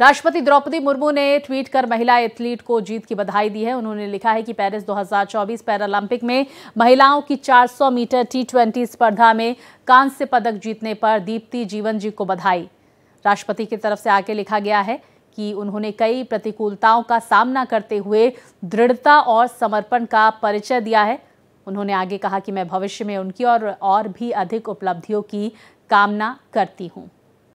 राष्ट्रपति द्रौपदी मुर्मू ने ट्वीट कर महिला एथलीट को जीत की बधाई दी है। उन्होंने लिखा है कि पेरिस 2024 पैरालंपिक में महिलाओं की 400 मीटर टी स्पर्धा में कांस्य पदक जीतने पर दीप्ति जीवन जी को बधाई। राष्ट्रपति की तरफ़ से आगे लिखा गया है कि उन्होंने कई प्रतिकूलताओं का सामना करते हुए दृढ़ता और समर्पण का परिचय दिया है। उन्होंने आगे कहा कि मैं भविष्य में उनकी और और भी अधिक उपलब्धियों की कामना करती हूँ।